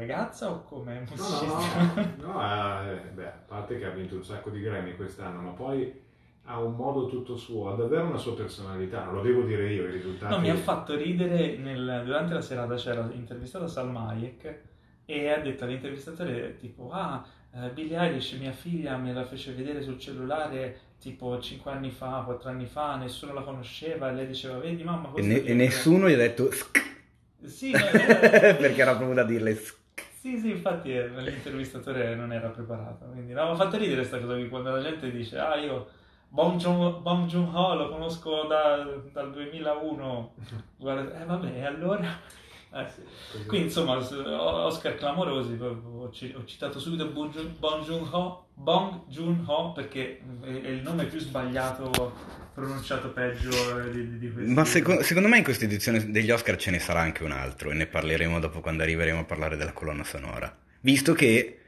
ragazza o come No, musicista? no, no, no, eh, beh, a parte che ha vinto un sacco di Grammy quest'anno, ma poi ha un modo tutto suo, ha davvero una sua personalità, non lo devo dire io, i risultati... No, mi ha fatto ridere nel- durante la serata c'era intervistato Salma Hayek e ha detto all'intervistatore tipo ah eh, Billie Eilish mia figlia me la fece vedere sul cellulare tipo 5 anni fa, 4 anni fa, nessuno la conosceva e lei diceva vedi mamma E, ne- e libro." nessuno gli ha detto Sì, no, eh, perché era proprio da dirle "Sc". Sì, sì, infatti eh, l'intervistatore non era preparato, quindi no, mi ha fatto ridere questa cosa qui quando la gente dice ah io Bong Joon- Joon-ho lo conosco da- dal 2001, guarda, eh vabbè, allora... Eh, Così. Qui insomma, Oscar clamorosi, ho, ci- ho citato subito Bong Joon- Bong Joon-ho, Bong Joon-ho perché è è il nome più sbagliato, pronunciato peggio eh, di, di, questi. Ma seco- secondo me in questa edizione degli Oscar ce ne sarà anche un altro e ne parleremo dopo quando arriveremo a parlare della colonna sonora. Visto che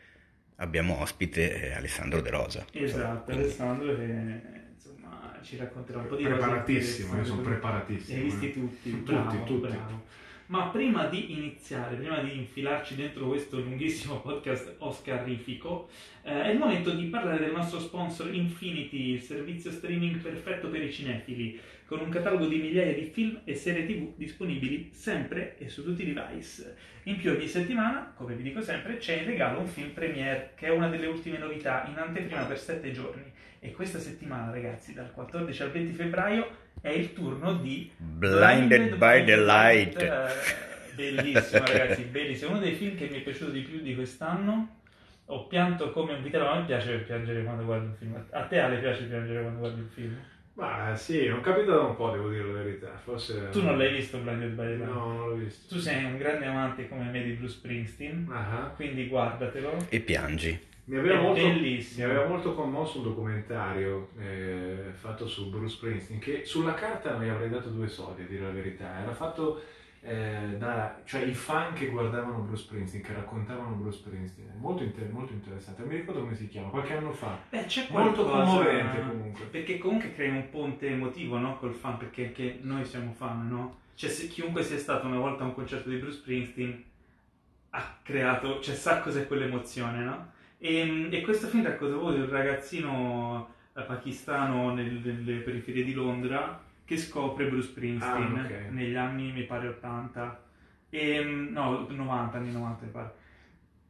abbiamo ospite eh, Alessandro De Rosa. Esatto, Quindi- Alessandro che insomma ci racconterà un po' di cose Preparatissimo, io sono interessanti. preparatissimo. Li hai visti eh. tutti, Tutti, bravo, tutti. bravo. Ma prima di iniziare, prima di infilarci dentro questo lunghissimo podcast oscarifico, eh, è il momento di parlare del nostro sponsor Infinity, il servizio streaming perfetto per i cinefili, con un catalogo di migliaia di film e serie tv disponibili sempre e su tutti i device. In più ogni settimana, come vi dico sempre, c'è in regalo un film premiere, che è una delle ultime novità, in anteprima per 7 giorni. E questa settimana, ragazzi, dal 14 al 20 febbraio, è il turno di Blinded by the light. eh, Bellissimo, ragazzi, bellissimo. Uno dei film che mi è piaciuto di più di quest'anno. Ho pianto come un vitello, ma a me piace piangere quando guardo un film. A te Ale piace piangere quando guardi un film? Ma sì, non capita da un po', devo dire la verità. Forse... Tu non l'hai visto Blinded by the Light? No, non l'ho visto. Tu sei un grande amante come me di Bruce Springsteen, Ah, quindi guardatelo. E piangi. Mi aveva, molto, mi aveva molto commosso un documentario eh, fatto su Bruce Springsteen che sulla carta mi avrei dato due soldi a dire la verità. Era fatto eh, da cioè i fan che guardavano Bruce Springsteen, che raccontavano Bruce Springsteen. Molto, inter- molto interessante. Non mi ricordo come si chiama, qualche anno fa. Beh, c'è Molto commovente comunque. Perché comunque crea un ponte emotivo no? col fan, perché anche noi siamo fan, no? Cioè, se chiunque sia stato una volta a un concerto di Bruce Springsteen ha creato, cioè sa cos'è quell'emozione, no? E, e questo film racconta proprio di un ragazzino eh, pakistano nel- nelle periferie di Londra che scopre Bruce Springsteen Ah, ok. negli anni, mi pare, 80, e, no, 90, anni 90 mi pare.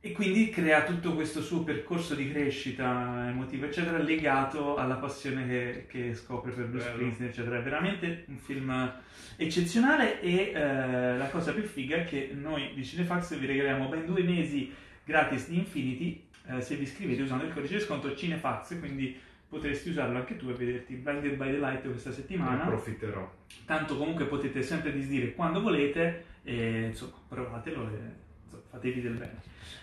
E quindi crea tutto questo suo percorso di crescita emotiva, eccetera, legato alla passione che, che scopre per Bruce Bello. Springsteen, eccetera. È veramente un film eccezionale e eh, la cosa più figa è che noi di Cinefax vi regaliamo ben due mesi gratis di Infinity eh, se vi iscrivete usando il codice di sconto Cinefax, quindi potresti usarlo anche tu e vederti Blinded by the Light questa Ne settimana. approfitterò. Tanto comunque potete sempre disdire quando volete e insomma provatelo e insomma, fatevi del bene.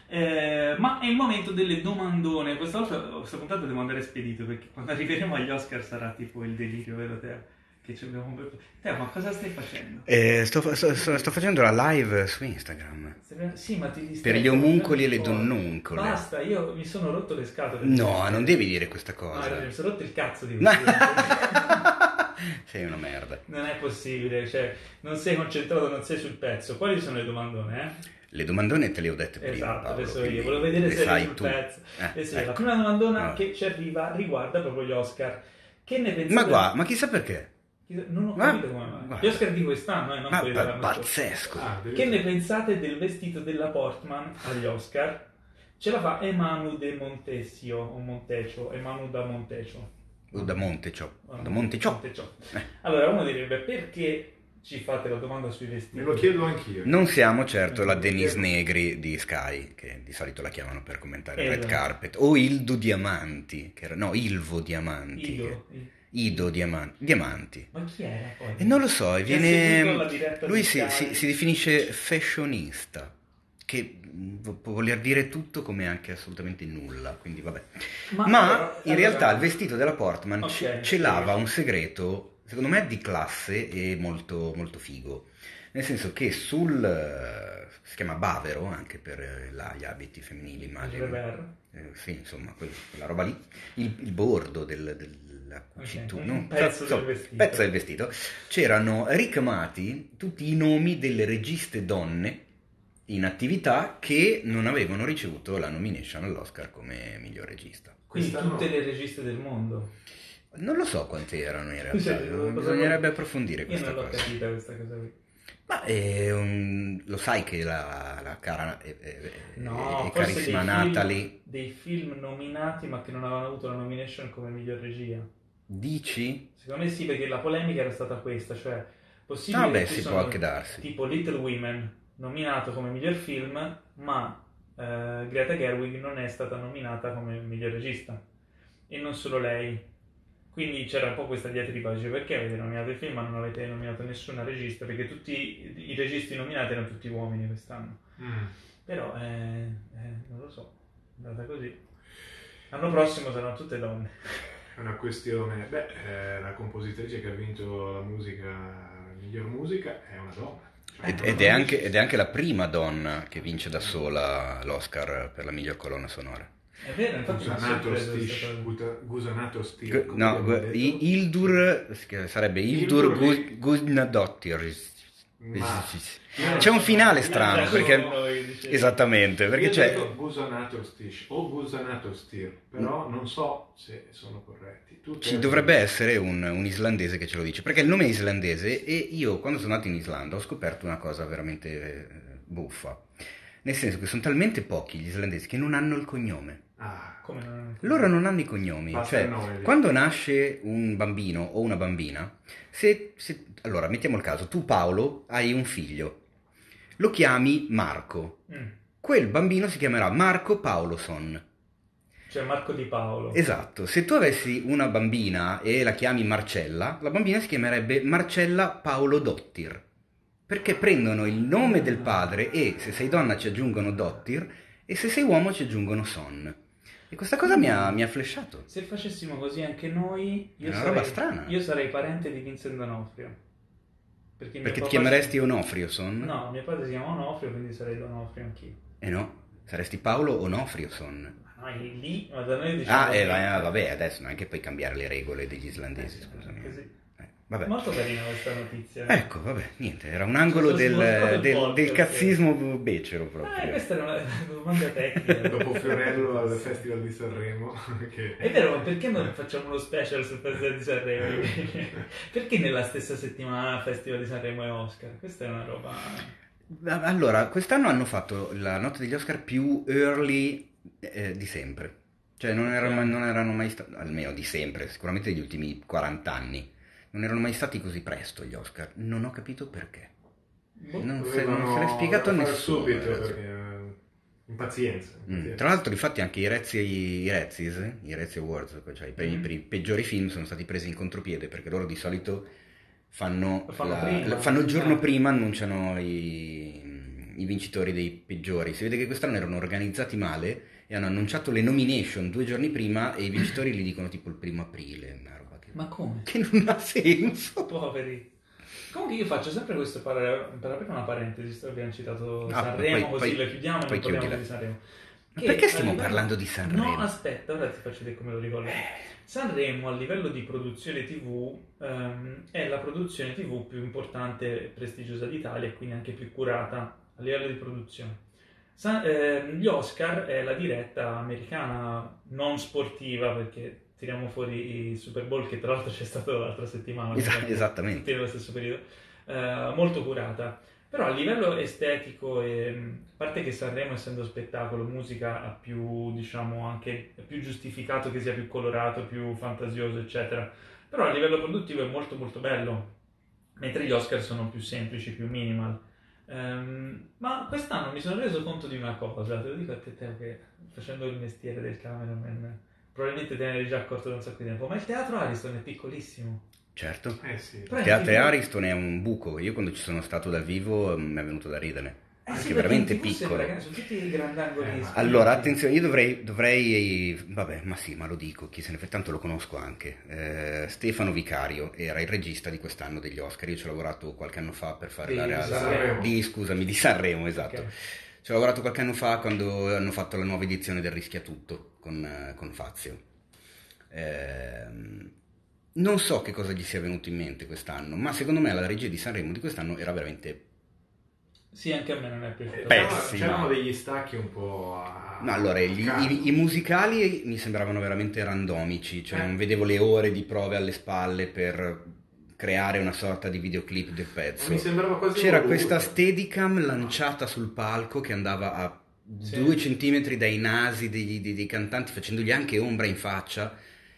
Eh, ma è il momento delle domandone. Questa volta questa puntata devo andare spedito perché quando arriveremo agli Oscar sarà tipo il delirio, vero Teo? Che ci abbiamo un bel. Teo, ma cosa stai facendo? Eh, sto, sto- sto- sto facendo la live su Instagram. Sì, ma ti. Per gli omuncoli e le donnuncole. Basta, io mi sono rotto le scatole. No, non devi dire questa Ah, cosa. mi sono rotto il cazzo di No. questo. Sei una merda. Non è possibile, cioè, non sei concentrato, non sei sul pezzo. Quali sono le domandone, eh? Le domandone te le ho dette prima. Esatto, Paolo, adesso io volevo vedere se eri sul tu. pezzo. Eh, Adesso ecco. La prima domandona Allora. che ci arriva riguarda proprio gli Oscar. Che ne pensate? Ma guarda, ma chissà perché. Non ho Ma- capito come mai. guarda. Gli Oscar di quest'anno, eh, non Ma quelli pa- dell'anno pazzesco. Ah, Che ne pensate del vestito della Portman agli Oscar? Ce la fa Emanu de Montesio, o Montecio, Emanu da Montecio. O da Monte ciò. Ah, Da Monte ciò. Montecio. Eh. Allora uno direbbe perché ci fate la domanda sui vestiti? Me lo chiedo anch'io. Non siamo certo la Denise Negri di Sky, che di solito la chiamano per commentare il red Esatto. carpet, o Ildo Diamanti, che era, no, Ilvo Diamanti. Ido. che- Ido Diamanti. Diamanti. Ma chi era poi? E non lo so, e viene... Lui si, si- si definisce fashionista, che mh, può voler dire tutto come anche assolutamente nulla, quindi vabbè. Ma, allora- in realtà il vestito della Portman Ok, ce- sì. celava un segreto, secondo me, di classe e molto, molto figo. Nel senso che sul... eh, si chiama bavero anche per eh, la- gli abiti femminili, immagino. Eh, sì, insomma, quel- quella roba lì. Il, il bordo del- della cucitura, Ok, no? un pezzo Insomma, del vestito. pezzo del vestito. C'erano ricamati tutti i nomi delle registe donne in attività che non avevano ricevuto la nomination all'Oscar come miglior regista. Quindi Questa tutte no. le registe del mondo. Non lo so quanti erano in realtà, cosa- bisognerebbe approfondire Io questa non l'ho cosa. capita questa cosa qui. Ma è un- lo sai che la, la cara e, e- No, e forse carissima dei Natalie film, dei film nominati ma che non avevano avuto la nomination come miglior regia. dici? Secondo me sì, perché la polemica era stata questa, cioè possibile Ah beh, si può anche darsi. tipo Little Women nominato come miglior film, ma eh, Greta Gerwig non è stata nominata come miglior regista e non solo lei. Quindi c'era un po' questa diatriba, dice perché avete nominato il film ma non avete nominato nessuna regista? Perché tutti i registi nominati erano tutti uomini quest'anno. Mm. Però, eh, eh, non lo so, è andata così. L'anno prossimo saranno tutte donne. È una questione, beh, eh, la compositrice che ha vinto la musica, la miglior musica è una donna. Ed, ed è anche, ed è anche la prima donna che vince da sola l'Oscar per la miglior colonna sonora. È vero, infatti Gusanato Stish, Gusanato No, gu- Ildur sarebbe Ildur Ildur. Ma- C'è un finale strano perché esattamente perché Io c'è Gusanato Stish o Gusanato Stir, però non so se sono corretti. Tu Ci dovrebbe essere un, un islandese che ce lo dice, perché il nome è islandese e io quando sono andato in Islanda ho scoperto una cosa veramente eh, buffa. Nel senso che sono talmente pochi gli islandesi che non hanno il cognome. Ah, Come non... Loro non hanno i cognomi. Basta Cioè, il nome lì. quando nasce un bambino o una bambina, se, se- allora mettiamo il caso, tu Paolo hai un figlio, lo chiami Marco. Mm. Quel bambino si chiamerà Marco Paoloson. Cioè Marco Di Paolo. Esatto, se tu avessi una bambina e la chiami Marcella, la bambina si chiamerebbe Marcella Paolo Dottir, perché prendono il nome del padre e se sei donna ci aggiungono Dottir e se sei uomo ci aggiungono Son. E questa cosa mi ha, mi ha flashato. Se facessimo così anche noi, io, una sarei, roba strana. io sarei parente di Vincent D'Onofrio. Perché, Perché ti chiameresti Onofrio Son? No, mio padre si chiama Onofrio, quindi sarei D'Onofrio anch'io. Eh no, saresti Paolo Onofrio Son. Ma lì, ma da noi diciamo... Ah, eh, va- vabbè, adesso non è che puoi cambiare le regole degli islandesi, scusami. Così. Eh, vabbè. Molto carina questa notizia. Ecco, vabbè, niente, era un angolo del, il del- podcast, del sì. cazzismo becero Ah, proprio. questa era una domanda tecnica. dopo Fiorello al Festival di Sanremo, che È vero, ma perché non facciamo uno special sul Festival di Sanremo? perché nella stessa settimana Festival di Sanremo e Oscar? Questa è una roba... Allora, quest'anno hanno fatto la notte degli Oscar più early eh, di sempre. Cioè non erano, mai- non erano mai stati, almeno di sempre, sicuramente degli ultimi 40 anni, non erano mai stati così presto gli Oscar. Non ho capito perché. Boh. Non se, non se l'è spiegato nessuno. subito, perché, eh, impazienza. Mm. Tra l'altro, infatti, anche i Rezzi, i Rezzis, eh, i Rezzi Awards, cioè i premi Mhm. per i peggiori film, sono stati presi in contropiede perché loro di solito fanno, fanno la- prima. la- fanno il giorno Ah. prima, annunciano i, i vincitori dei peggiori. Si vede che quest'anno erano organizzati male e hanno annunciato le nomination due giorni prima e i vincitori li dicono tipo il primo aprile, una Ma come? che non ha senso. Poveri. Comunque io faccio sempre questo per, per aprire una parentesi, abbiamo citato Ah, Sanremo, poi- così poi- lo chiudiamo e poi parliamo di Sanremo. Ma perché stiamo livello- parlando di Sanremo? No, aspetta, ora ti faccio vedere come lo ricordo. Sanremo a livello di produzione TV ehm, è la produzione TV più importante e prestigiosa d'Italia e quindi anche più curata a livello di produzione. Sa- ehm, gli Oscar è la diretta americana non sportiva perché tiriamo fuori il Super Bowl che tra l'altro c'è stato l'altra settimana. Esa- quindi esattamente. nello stesso periodo, eh, molto curata. Però a livello estetico, e, mh, a parte che Sanremo essendo spettacolo, musica ha più, diciamo, anche più giustificato che sia più colorato, più fantasioso, eccetera. Però a livello produttivo è molto molto bello, mentre gli Oscar sono più semplici, più minimal. Ehm, ma quest'anno mi sono reso conto di una cosa, te lo dico a te, Teo, che facendo il mestiere del cameraman, probabilmente te ne eri già accorto da un sacco di tempo, ma il teatro Ariston è piccolissimo. Certo. Eh sì. È Teatro Ariston è un buco. Io quando ci sono stato dal vivo mm, mi è venuto da ridere. Eh Perché sì, è veramente piccolo. Eh. Allora, attenzione, io dovrei, dovrei, vabbè, ma sì, ma lo dico, chi se ne fa tanto lo conosco anche. Eh, Stefano Vicario era il regista di quest'anno degli Oscar. Io ci ho lavorato qualche anno fa per fare Di la Real Sanremo. di, scusami, di Sanremo, esatto. Ok. Ci ho lavorato qualche anno fa quando hanno fatto la nuova edizione del Rischia Tutto con, con Fazio. Ehm, non so che cosa gli sia venuto in mente quest'anno, ma secondo me la regia di Sanremo di quest'anno era veramente Sì, anche a me non è piaciuto. Pessima. C'erano degli stacchi un po'... A... No, allora, gli- i, i musicali mi sembravano veramente randomici, cioè Eh. non vedevo le ore di prove alle spalle per creare una sorta di videoclip del pezzo. C'era questa steadicam lanciata sul palco che andava a Sì. due centimetri dai nasi dei, dei- dei cantanti, facendogli anche ombra in faccia.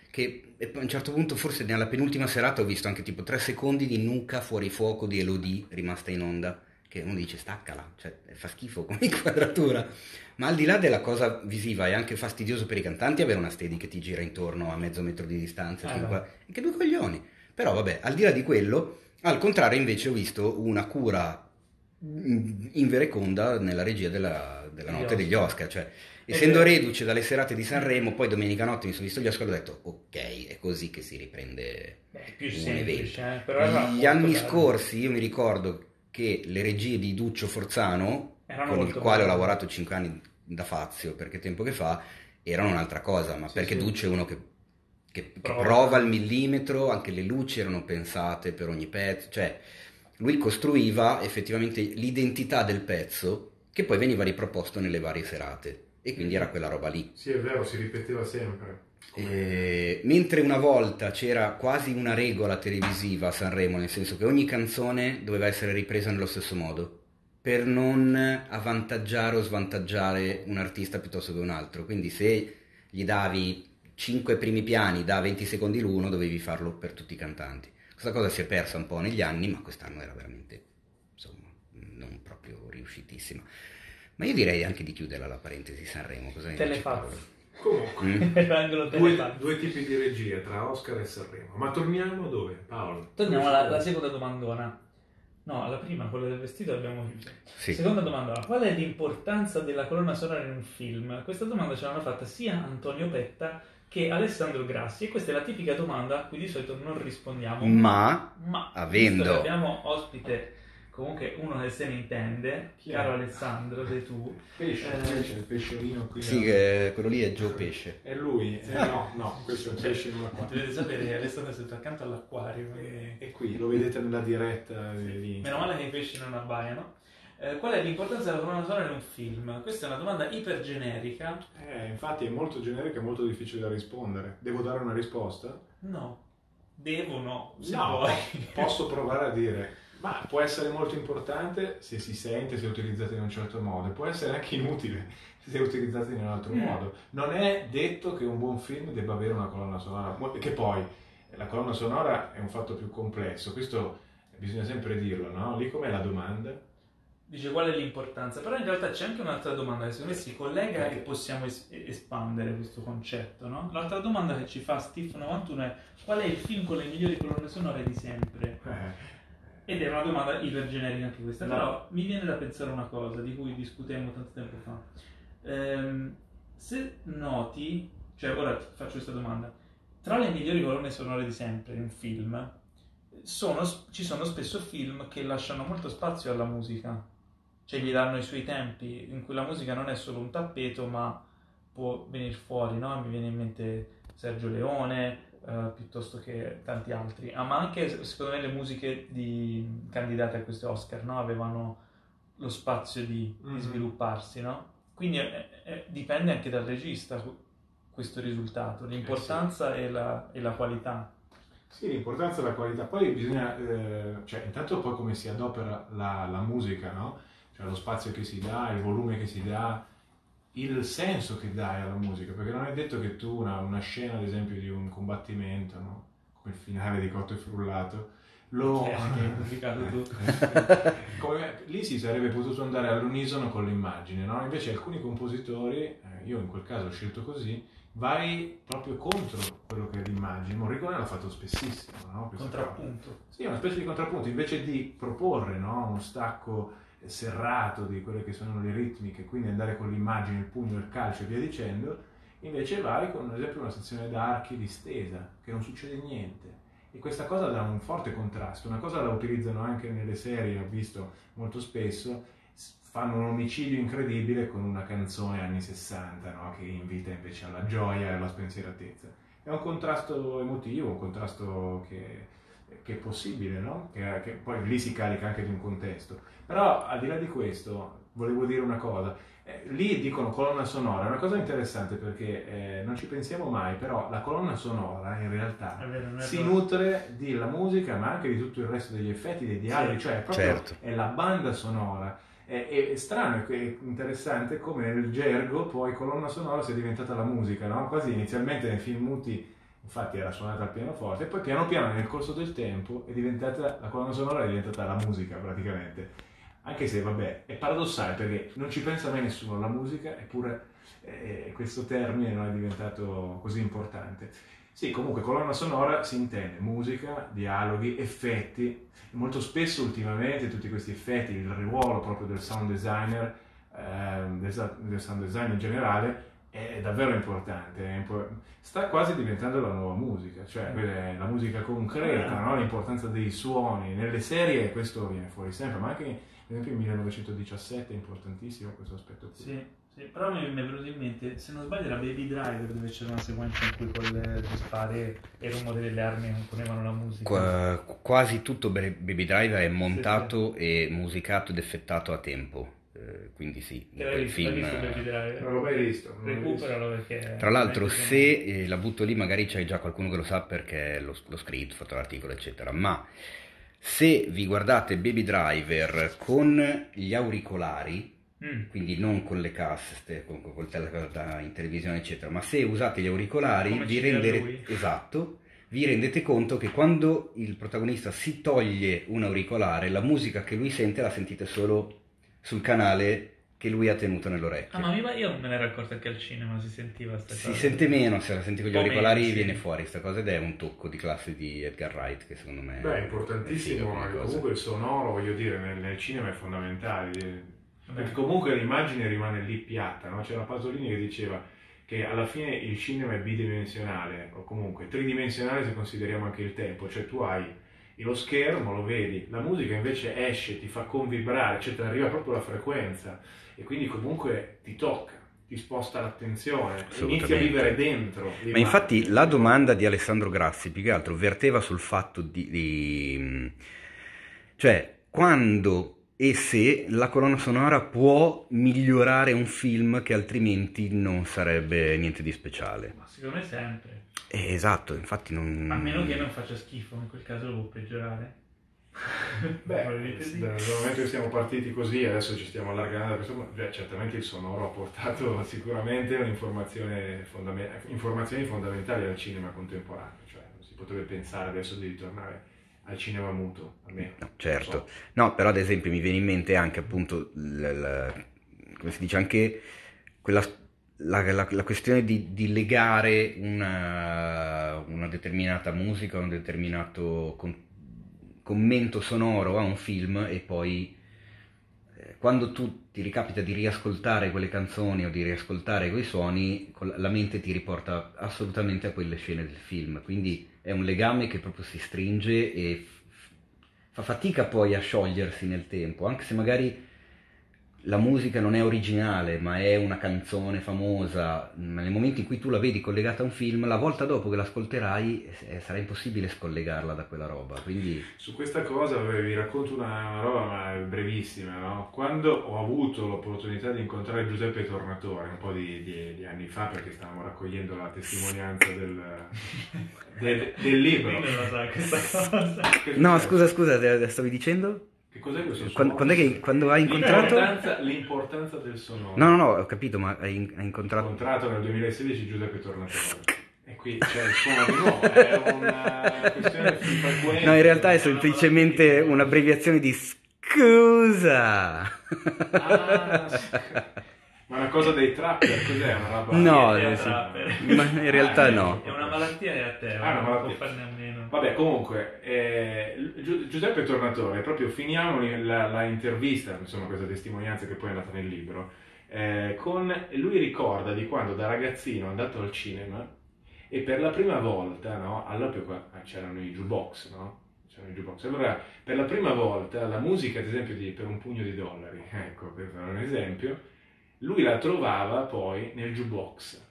Che poi a un certo punto, forse nella penultima serata, ho visto anche tipo tre secondi di nuca fuori fuoco di Elodie rimasta in onda. Che uno dice staccala, cioè fa schifo come inquadratura. Ma al di là della cosa visiva, è anche fastidioso per i cantanti avere una steady che ti gira intorno a mezzo metro di distanza. Eh, fin beh. qua. E che due coglioni. Però vabbè, al di là di quello, al contrario invece ho visto una cura invereconda nella regia della, della notte Oscar. degli Oscar. Cioè, essendo reduce dalle serate di Sanremo, poi domenica notte mi sono visto gli Oscar e ho detto ok, è così che si riprende Beh, un semplice, evento. eh, però era Gli anni bello. scorsi io mi ricordo che le regie di Duccio Forzano, Erano con il molto quale ho lavorato 5 anni da Fazio, perché tempo che fa, erano un'altra cosa, ma Sì, perché sì. Duccio è uno che, che- che Prova. prova al millimetro, anche le luci erano pensate per ogni pezzo, cioè lui costruiva effettivamente l'identità del pezzo che poi veniva riproposto nelle varie serate e quindi era quella roba lì. Sì, è vero, si ripeteva sempre. Eh, mentre una volta c'era quasi una regola televisiva a Sanremo, nel senso che ogni canzone doveva essere ripresa nello stesso modo, per non avvantaggiare o svantaggiare un artista piuttosto che un altro. Quindi se gli davi 5 primi piani da 20 secondi l'uno, dovevi farlo per tutti i cantanti. Questa cosa si è persa un po' negli anni, ma quest'anno era veramente, insomma, non proprio riuscitissima. Ma io direi anche di chiudere la parentesi Sanremo. Cosa ne dici, Telefaz. Paolo? Comunque, Mm? Due, due tipi di regia tra Oscar e Sanremo. Ma torniamo dove, Paolo? Torniamo alla, alla seconda domandona. No, alla prima, quella del vestito l'abbiamo chiusa. Sì. Seconda domanda, qual è l'importanza della colonna sonora in un film? Questa domanda ce l'hanno fatta sia Antonio Petta che Alessandro Grassi e questa è la tipica domanda a cui di solito non rispondiamo. Ma Ma avendo- visto che abbiamo ospite comunque uno che se ne intende, Chi è? caro Alessandro, sei tu. Pesce, Eh, pesce, il pesciolino qui. sì, che quello lì è Joe Pesce. È lui? Eh, no, no, questo è un pesce in una qua. Dovete sapere che Alessandro è seduto accanto all'acquario. e- E qui, lo vedete nella diretta di... Meno male che i pesci non abbaiano. Eh, qual è l'importanza della colonna sonora in un film? Questa è una domanda ipergenerica. Eh, infatti è molto generica e molto difficile da rispondere. Devo dare una risposta? No, devo no, se no, vuoi. posso provare a dire, ma può essere molto importante se si sente, se è utilizzata in un certo modo, può essere anche inutile se utilizzata in un altro Mm. modo. Non è detto che un buon film debba avere una colonna sonora, che poi la colonna sonora è un fatto più complesso, questo bisogna sempre dirlo, no? Lì com'è la domanda? Dice qual è l'importanza, però in realtà c'è anche un'altra domanda che secondo me si collega e possiamo es- espandere questo concetto, no? L'altra domanda che ci fa Steve91 è qual è il film con le migliori colonne sonore di sempre? Eh, Ed è una domanda ipergenerica anche questa, No. però mi viene da pensare una cosa di cui discutemmo tanto tempo fa. Ehm, se noti, cioè ora ti faccio questa domanda, tra le migliori colonne sonore di sempre in un film, sono- ci sono spesso film che lasciano molto spazio alla musica, cioè gli danno i suoi tempi, in cui la musica non è solo un tappeto, ma può venire fuori, no? Mi viene in mente Sergio Leone, eh, piuttosto che tanti altri, Ah, ma anche secondo me le musiche di candidate a questi Oscar, no? Avevano lo spazio di, di Mhm. svilupparsi, no? Quindi è- è- dipende anche dal regista qu- questo risultato, l'importanza e, la, e la qualità. Sì, l'importanza della qualità. Poi bisogna, eh, cioè, intanto poi come si adopera la, la musica, no? Cioè lo spazio che si dà, il volume che si dà, il senso che dai alla musica, perché non è detto che tu una, una scena, ad esempio, di un combattimento, no? Come il finale di Cotto e Frullato, lo... Tu. Come- lì si sarebbe potuto andare all'unisono con l'immagine, no? Invece alcuni compositori, eh, io in quel caso ho scelto così, vai proprio contro quello che è l'immagine. Morricone l'ha fatto spessissimo, no? Questa cosa. Contrappunto. Sì, una specie di contrappunto, invece di proporre no, uno stacco serrato di quelle che sono le ritmiche, quindi andare con l'immagine, il pugno, il calcio e via dicendo, invece vai con ad esempio una sezione d'archi distesa, che non succede niente. E questa cosa dà un forte contrasto, una cosa la utilizzano anche nelle serie, ho visto molto spesso, fanno un omicidio incredibile con una canzone anni 60, no? che invita invece alla gioia e alla spensieratezza. È un contrasto emotivo, un contrasto che che è possibile, no? Che, che poi lì si carica anche di un contesto. Però al di là di questo, volevo dire una cosa. Eh, lì dicono colonna sonora, è una cosa interessante perché eh, non ci pensiamo mai, però la colonna sonora in realtà vero, si nutre della musica ma anche di tutto il resto degli effetti, dei dialoghi, Sì, cioè è proprio certo. è la banda sonora. È, è strano e interessante come nel gergo poi colonna sonora sia diventata la musica, no? Quasi inizialmente nei film muti infatti era suonata al pianoforte e poi piano piano nel corso del tempo è diventata, la colonna sonora è diventata la musica praticamente. Anche se vabbè, è paradossale perché non ci pensa mai nessuno alla musica, eppure eh, questo termine non è diventato così importante. Sì, comunque colonna sonora si intende musica, dialoghi, effetti. Molto spesso ultimamente tutti questi effetti, il ruolo proprio del sound designer, del, del sound design in generale, è davvero importante. è impo- sta quasi diventando la nuova musica, cioè è la musica concreta, no? l'importanza dei suoni. Nelle serie questo viene fuori sempre, ma anche per esempio in 1917 è importantissimo questo aspetto qui. Sì, sì, però mi, mi è venuto in mente, se non sbaglio era Baby Driver dove c'era una sequenza in cui con le spare e il rumore delle armi componevano la musica. Qua- quasi tutto Ba- Baby Driver è montato e musicato ed effettato a tempo. Eh, quindi sì, quel visto, film... Non l'ho mai visto. Recuperalo perché... Tra l'altro, se eh, la butto lì, magari c'è già qualcuno che lo sa perché l'ho, l'ho scritto, fatto l'articolo, eccetera. Ma se vi guardate Baby Driver con gli auricolari, Mm. quindi non con le casse, con, con col tele- da- in televisione, eccetera, ma se usate gli auricolari, Come vi lui. esatto, vi rendete conto che quando il protagonista si toglie un auricolare, la musica che lui sente la sentite solo sul canale che lui ha tenuto nell'orecchio. Ah, ma io me ne ero accorto anche al cinema, si sentiva sta Si cosa. sente meno se la senti con gli auricolari meno, sì. viene fuori sta cosa ed è un tocco di classe di Edgar Wright che secondo me Beh, è importantissimo, cosa. comunque il sonoro, voglio dire, nel, nel cinema è fondamentale, perché comunque l'immagine rimane lì piatta, no? C'era Pasolini che diceva che alla fine il cinema è bidimensionale, o comunque tridimensionale se consideriamo anche il tempo, cioè tu hai lo schermo, lo vedi, la musica invece esce, ti fa convibrare, cioè ti arriva proprio la frequenza. E quindi comunque ti tocca, ti sposta l'attenzione, inizi a vivere dentro. Ma infatti la domanda di Alessandro Grassi più che altro verteva sul fatto di, di- cioè quando e se la colonna sonora può migliorare un film che altrimenti non sarebbe niente di speciale. Ma secondo me sempre. Eh, esatto, infatti non... A meno che non faccia schifo, in quel caso lo può peggiorare. Beh, dal momento che siamo partiti così, adesso ci stiamo allargando da questo punto, beh, certamente il sonoro ha portato sicuramente un'informazione fondame- informazioni fondamentali al cinema contemporaneo, cioè non si potrebbe pensare adesso di ritornare al cinema muto, almeno. No, certo. So. No, però ad esempio mi viene in mente anche appunto, l- l- come si dice, anche quella, la, la- la questione di, di legare una, una determinata musica, un determinato con- commento sonoro a un film e poi quando tu ti ricapita di riascoltare quelle canzoni o di riascoltare quei suoni, la mente ti riporta assolutamente a quelle scene del film, quindi è un legame che proprio si stringe e fa fatica poi a sciogliersi nel tempo, anche se magari la musica non è originale, ma è una canzone famosa, ma nel momento in cui tu la vedi collegata a un film, la volta dopo che l'ascolterai eh, sarà impossibile scollegarla da quella roba, quindi Su questa cosa vi racconto una, una roba ma brevissima. no? Quando ho avuto l'opportunità di incontrare Giuseppe Tornatore un po' di, di- di anni fa, perché stavamo raccogliendo la testimonianza del, del- del libro. Quindi non lo sa questa cosa. Che No, scusa, scusa, stavi dicendo? Che cos'è questo? Quando, quando è che quando hai incontrato? L'importanza, l'importanza del sonoro. No, no, no, ho capito, ma hai, hai Ho incontrato... incontrato nel 2016 Giuseppe Tornatore. E qui c'è il suono di nuovo, è una questione. No, in realtà è semplicemente un'abbreviazione di scusa. Ah, sc- Ma una cosa dei trapper, cos'è? Una roba... No, È eh, sì. trapper. ma in realtà no. È una malattia e a te, Ah, non può malattia. farne a meno. Vabbè, comunque, eh, Giu- Giuseppe Tornatore, proprio finiamo la, la intervista, insomma questa testimonianza che poi è andata nel libro, eh, con lui ricorda di quando da ragazzino è andato al cinema e per la prima volta, no, all'epoca c'erano i jukebox, no? C'erano i jukebox. Allora, per la prima volta la musica, ad esempio, di, per un pugno di dollari, ecco, per fare un esempio, lui la trovava poi nel jukebox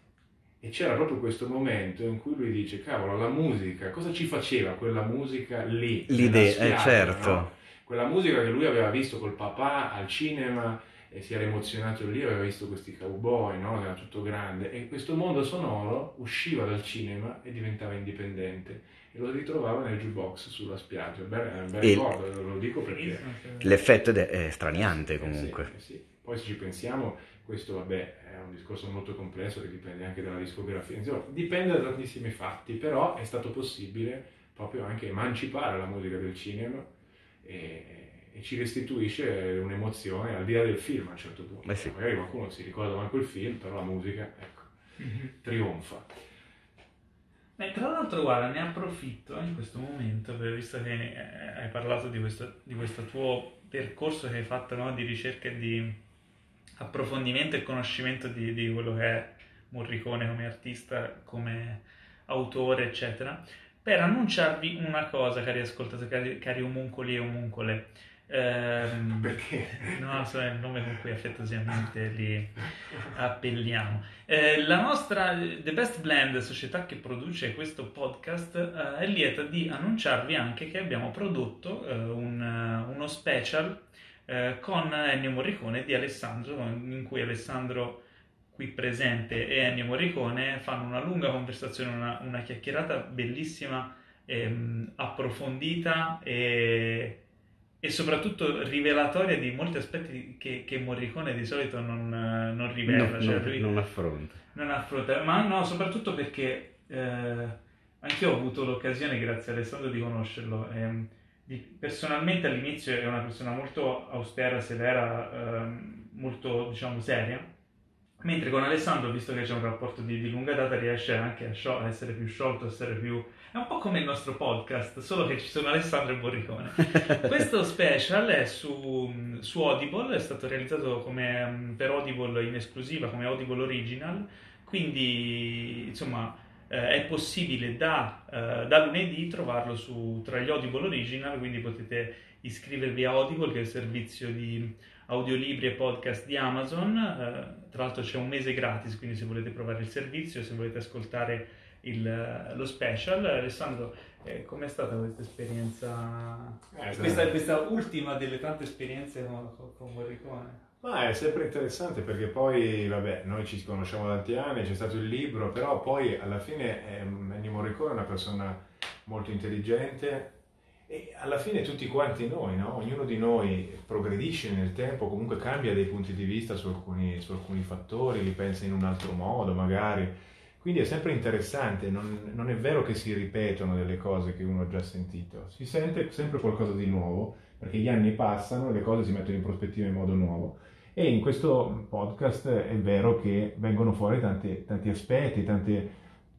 E c'era proprio questo momento in cui lui dice, cavolo, la musica, cosa ci faceva quella musica lì? L'idea, eh, certo. No? Quella musica che lui aveva visto col papà al cinema e si era emozionato lì, aveva visto questi cowboy, no? era tutto grande, e questo mondo sonoro usciva dal cinema e diventava indipendente e lo ritrovava nel jukebox sulla spiaggia. Beh, è un bel ricordo, lo dico perché... L'effetto è straniante comunque. Eh sì, eh sì. Poi se ci pensiamo, questo vabbè è un discorso molto complesso che dipende anche dalla discografia, Insomma, dipende da tantissimi fatti, però è stato possibile proprio anche emancipare la musica del cinema e, e ci restituisce un'emozione al di là del film a un certo punto. Eh sì. Magari qualcuno si ricorda manco il film, però la musica, ecco, mm-hmm. trionfa. Beh, tra l'altro, guarda, ne approfitto in questo momento, visto che eh, hai parlato di questo, di questo tuo percorso che hai fatto no, di ricerca e di approfondimento e conoscimento di, di quello che è Morricone come artista, come autore, eccetera, per annunciarvi una cosa, cari ascoltatori, cari, cari omuncoli e omuncole. Ehm, Perché? No, è il nome con cui affettuosamente li appelliamo. Eh, la nostra The Best Blend, società che produce questo podcast, eh, è lieta di annunciarvi anche che abbiamo prodotto eh, un, uno special eh, con Ennio Morricone di Alessandro, in cui Alessandro qui presente e Ennio Morricone fanno una lunga conversazione, una, una chiacchierata bellissima, ehm, approfondita e e soprattutto rivelatoria di molti aspetti che, che Morricone di solito non, non rivela, no, cioè non, non, affronta. Non affronta, ma no, soprattutto perché eh, anch'io ho avuto l'occasione, grazie a Alessandro, di conoscerlo. Eh, di, personalmente all'inizio era una persona molto austera, severa, eh, molto diciamo seria, mentre con Alessandro, visto che c'è un rapporto di, di lunga data, riesce anche a, sciol- a essere più sciolto, a essere più è un po' come il nostro podcast, solo che ci sono Alessandro e Borricone. Questo special è su, su, Audible, è stato realizzato come, per Audible in esclusiva, come Audible Original, quindi insomma eh, è possibile da, eh, da, lunedì trovarlo su, tra gli Audible Original, quindi potete iscrivervi a Audible, che è il servizio di audiolibri e podcast di Amazon. Eh, tra l'altro c'è un mese gratis, quindi se volete provare il servizio, se volete ascoltare il, lo special. Alessandro, eh, com'è stata questa esperienza? Eh, questa, questa, ultima delle tante esperienze con, con Morricone? Ma è sempre interessante perché poi, vabbè, noi ci conosciamo da tanti anni, c'è stato il libro, però poi alla fine eh, Ennio Morricone è una persona molto intelligente e alla fine tutti quanti noi, no? ognuno di noi progredisce nel tempo, comunque cambia dei punti di vista su alcuni, su alcuni fattori, li pensa in un altro modo magari quindi è sempre interessante, non, non, è vero che si ripetono delle cose che uno ha già sentito, si sente sempre qualcosa di nuovo, perché gli anni passano e le cose si mettono in prospettiva in modo nuovo. E in questo podcast è vero che vengono fuori tanti, tanti aspetti, tanti,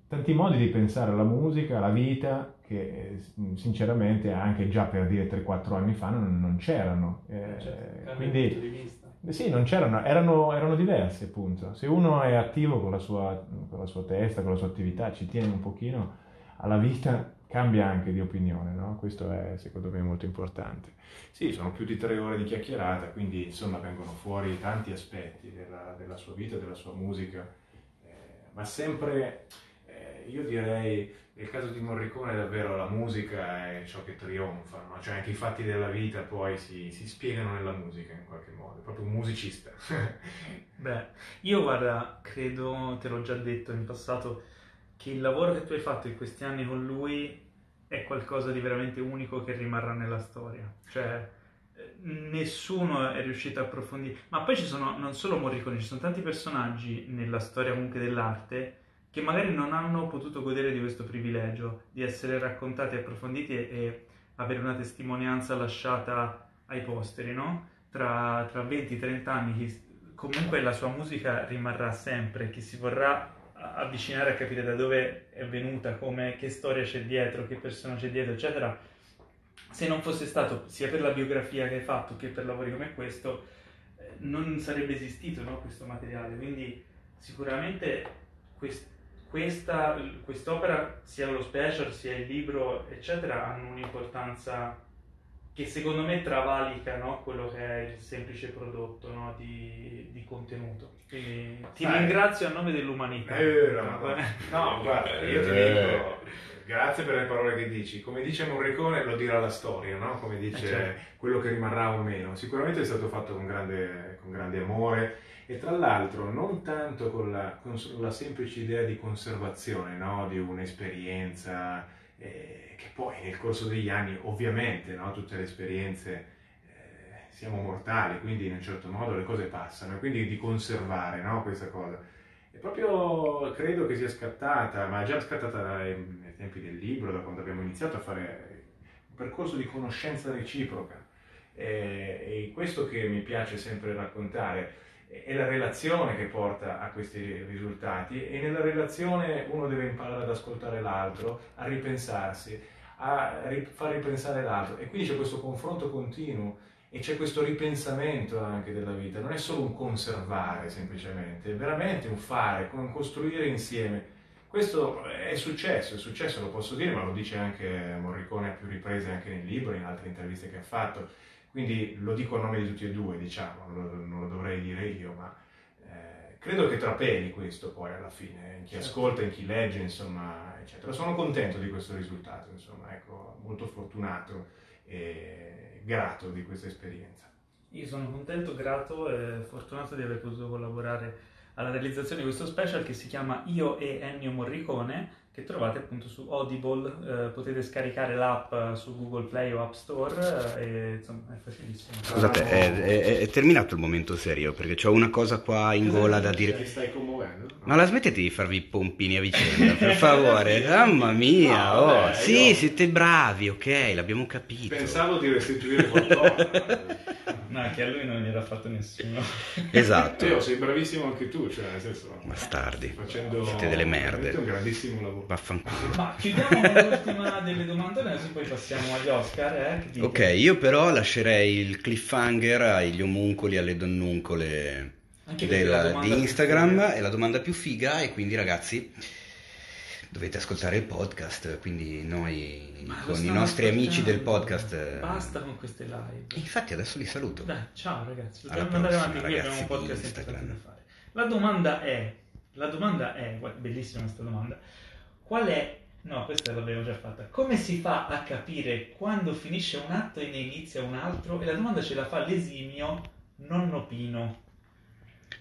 tanti modi di pensare alla musica, alla vita, che eh, sinceramente anche già per dire 3-4 anni fa non, non c'erano. Eh, certo, quindi sì, non c'erano, erano, erano diversi appunto. Se uno è attivo con la, sua, con la sua testa, con la sua attività, ci tiene un pochino alla vita, cambia anche di opinione, no? Questo è secondo me molto importante. Sì, sono più di tre ore di chiacchierata, quindi insomma vengono fuori tanti aspetti della, della sua vita, della sua musica, eh, ma sempre, eh, io direi, nel caso di Morricone davvero la musica è ciò che trionfa, no? cioè anche i fatti della vita poi si, si, spiegano nella musica in qualche modo, è proprio un musicista. Beh, io guarda, credo, te l'ho già detto in passato, che il lavoro che tu hai fatto in questi anni con lui è qualcosa di veramente unico che rimarrà nella storia. Cioè, nessuno è riuscito a approfondire. Ma poi ci sono non solo Morricone, ci sono tanti personaggi nella storia comunque dell'arte che magari non hanno potuto godere di questo privilegio di essere raccontati, approfonditi e, e avere una testimonianza lasciata ai posteri, no? Tra, tra 20-30 anni chi, comunque la sua musica rimarrà sempre, chi si vorrà avvicinare a capire da dove è venuta, come, che storia c'è dietro, che persona c'è dietro, eccetera, se non fosse stato sia per la biografia che hai fatto che per lavori come questo, eh, non sarebbe esistito no, questo materiale. Quindi sicuramente quest- questa, quest'opera, sia lo special sia il libro, eccetera, hanno un'importanza che secondo me travalica no, quello che è il semplice prodotto no, di, di, contenuto. Quindi ti Sai, ringrazio a nome dell'umanità. Eh, no, no, guarda, io ti dico, grazie per le parole che dici. Come dice Morricone, lo dirà la storia, no? come dice eh, certo. quello che rimarrà o meno. Sicuramente è stato fatto con grande, con grande amore e tra l'altro non tanto con la, con la semplice idea di conservazione no? di un'esperienza eh, che poi nel corso degli anni ovviamente no? tutte le esperienze eh, siamo mortali, quindi in un certo modo le cose passano, e quindi di conservare no? questa cosa. E proprio credo che sia scattata, ma già scattata dai, nei tempi del libro, da quando abbiamo iniziato a fare un percorso di conoscenza reciproca. E, e questo che mi piace sempre raccontare è la relazione che porta a questi risultati e nella relazione uno deve imparare ad ascoltare l'altro, a ripensarsi, a far ripensare l'altro. E quindi c'è questo confronto continuo e c'è questo ripensamento anche della vita, non è solo un conservare semplicemente, è veramente un fare, un costruire insieme. Questo è successo, è successo, lo posso dire, ma lo dice anche Morricone a più riprese anche nel libro, in altre interviste che ha fatto quindi lo dico a nome di tutti e due, diciamo, non lo, dovrei dire io, ma eh, credo che trapeli questo poi alla fine, in chi certo. ascolta, in chi legge, insomma, eccetera. Sono contento di questo risultato, insomma, ecco, molto fortunato e grato di questa esperienza. Io sono contento, grato e fortunato di aver potuto collaborare alla realizzazione di questo special che si chiama Io e Ennio Morricone che trovate appunto su Audible, eh, potete scaricare l'app su Google Play o App Store eh, e insomma è facilissimo. Scusate, è, è, è, terminato il momento serio perché ho una cosa qua in gola da dire. Ti stai commuovendo? Ma la smettete di farvi i pompini a vicenda, per favore? Mamma mia, no, vabbè, oh. sì, io... siete bravi, ok, l'abbiamo capito. Pensavo di restituire qualcosa. No, che a lui non gliel'ha fatto nessuno. Esatto. Io sei bravissimo anche tu, cioè nel senso... Bastardi. Facendo Siete delle merde. un grandissimo lavoro. Vaffanculo. Ma chiudiamo con l'ultima delle domande, adesso poi passiamo agli Oscar. Eh? Ok, io però lascerei il cliffhanger agli omuncoli, alle donnuncole della, di Instagram. È la domanda più figa e quindi ragazzi dovete ascoltare il podcast, quindi noi Ma con i nostri amici del podcast... Eh, Basta con queste live. Infatti adesso li saluto. Dai, ciao ragazzi, dobbiamo andare avanti, qui abbiamo un podcast da fare. La domanda è, la domanda è, bellissima questa domanda, qual è, no questa l'abbiamo già fatta, come si fa a capire quando finisce un atto e ne inizia un altro? E la domanda ce la fa l'esimio nonno Pino.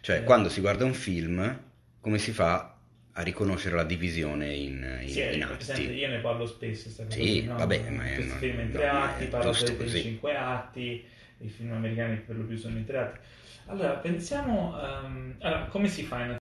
Cioè, eh. quando si guarda un film, come si fa a riconoscere la divisione in, in, sì, in atti. io ne parlo spesso. Sì, no? vabbè, ma è, Questo film in tre no, atti, parlo per i cinque atti, i film americani per lo più sono in tre atti. Allora, pensiamo, um, allora, come si fa in